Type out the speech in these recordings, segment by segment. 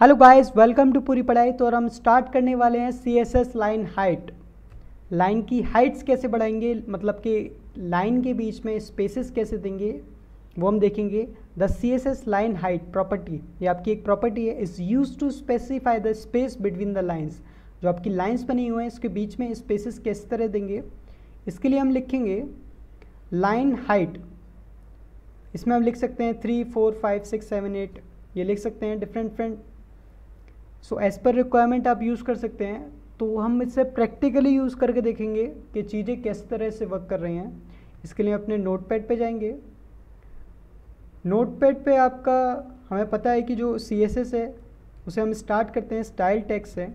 Hello guys welcome to पूरी पढ़ाई तो और हम स्टार्ट करने वाले हैं C S S line height line की हाइट्स कैसे बढ़ाएँगे? मतलब कि लाइन के बीच में स्पेसेस कैसे देंगे? वो हम देखेंगे. The C S S line height property ये आपकी एक प्रॉपर्टी है. Is use to specify the space between the lines जो आपकी लाइन्स बनी हुई हैं, इसके बीच में स्पेसेस किस तरह देंगे? इसके लिए हम लिखेंगे लाइन हाइट इसमें हम लिख सकते हैं three four five six seven eight ये लिख सकते हैं different different so as per requirement आप यूज़ कर सकते हैं। तो हम इससे प्रैक्टिकली यूज़ करके देखेंगे कि चीज़ें किस तरह से वर्क कर रही हैं। इसके लिए अपने नोट पैड पर जाएँगे। नोट पैड पर आपका, हमें पता है कि जो सी एस एस है, उसे हम स्टार्ट करते हैं स्टाइल टैग से।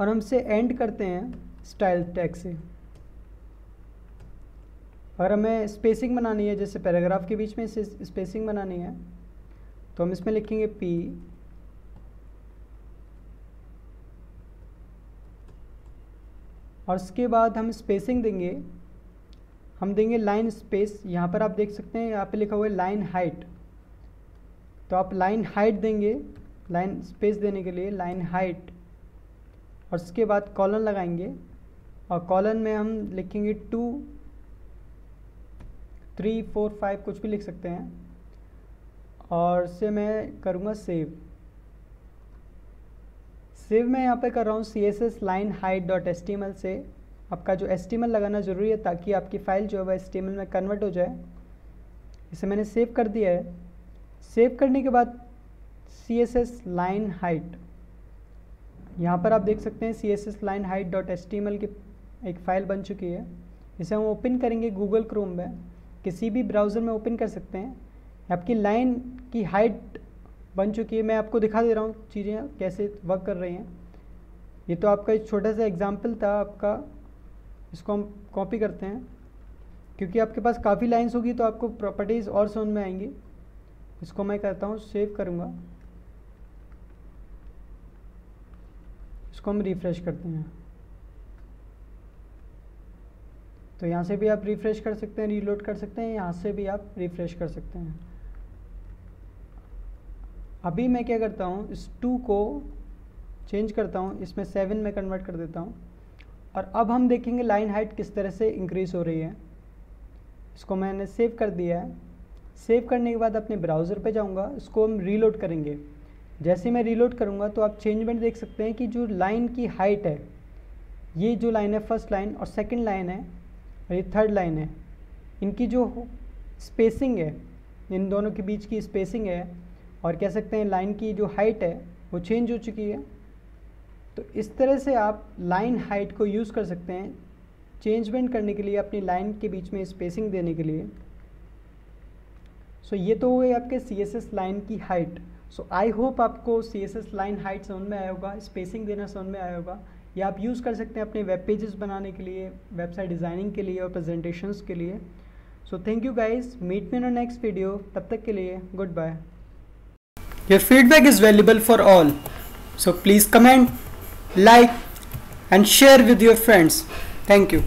और हमसे एंड करते हैं स्टाइल टैग से। अगर हमें स्पेसिंग बनानी है, जैसे पैराग्राफ के बीच में इसे स्पेसिंग बनानी है। तो हम इसमें लिखेंगे पी और उसके बाद हम स्पेसिंग देंगे। हम देंगे लाइन स्पेस यहाँ पर आप देख सकते हैं, यहाँ पे लिखा हुआ है लाइन हाइट तो आप लाइन हाइट देंगे लाइन स्पेस देने के लिए लाइन हाइट और उसके बाद कॉलन लगाएँगे। और कॉलन में हम लिखेंगे टू थ्री फोर फाइव कुछ भी लिख सकते हैं। और से मैं करूँगा सेव सेव मैं यहाँ पे कर रहा हूँ C S S line height dot S T M L से। आपका जो एस टी एम एल लगाना ज़रूरी है ताकि आपकी फ़ाइल जो है वह एस टी एम एल में कन्वर्ट हो जाए। इसे मैंने सेव कर दिया है। सेव करने के बाद C S S line height यहाँ पर आप देख सकते हैं C S S line height dot S T M L की एक फ़ाइल बन चुकी है। इसे हम ओपन करेंगे गूगल क्रोम में। किसी भी ब्राउज़र में ओपन कर सकते हैं। आपकी लाइन की हाइट बन चुकी है। मैं आपको दिखा दे रहा हूँ चीज़ें कैसे वर्क कर रही हैं। ये तो आपका एक छोटा सा एग्ज़ाम्पल था आपका। इसको हम कॉपी करते हैं। क्योंकि आपके पास काफ़ी लाइंस होगी तो आपको प्रॉपर्टीज़ और समझ में आएँगी। इसको मैं करता हूँ सेव करूँगा। इसको हम रिफ़्रेश करते हैं। तो यहाँ से भी आप रिफ़्रेश कर सकते हैं रीलोड कर सकते हैं, यहाँ से भी आप रिफ़्रेश कर सकते हैं। अभी मैं क्या करता हूँ, इस टू को चेंज करता हूँ, इसमें सेवन में कन्वर्ट कर देता हूँ। और अब हम देखेंगे लाइन हाइट किस तरह से इंक्रीज़ हो रही है। इसको मैंने सेव कर दिया है। सेव करने के बाद अपने ब्राउज़र पे जाऊँगा, इसको हम रीलोड करेंगे। जैसे मैं रीलोड करूँगा तो आप चेंजमेंट देख सकते हैं कि जो लाइन की हाइट है, ये जो लाइन है फ़र्स्ट लाइन और सेकेंड लाइन है, और ये थर्ड लाइन है। इनकी जो स्पेसिंग है, इन दोनों के बीच की स्पेसिंग है और कह सकते हैं लाइन की जो हाइट है वो चेंज हो चुकी है। तो इस तरह से आप लाइन हाइट को यूज़ कर सकते हैं चेंजमेंट करने के लिए अपनी लाइन के बीच में स्पेसिंग देने के लिए। सो so, ये तो हुए आपके सी एस एस लाइन की हाइट सो आई होप आपको C S S line height समझ में आया होगा स्पेसिंग देना समझ में आया होगा। या आप यूज़ कर सकते हैं अपने वेब पेजेस बनाने के लिए वेबसाइट डिज़ाइनिंग के लिए और प्रेजेंटेशंस के लिए। So thank you guys meet me in next video तब तक के लिए good bye Your feedback is valuable for all. So please comment, like and share with your friends. Thank you.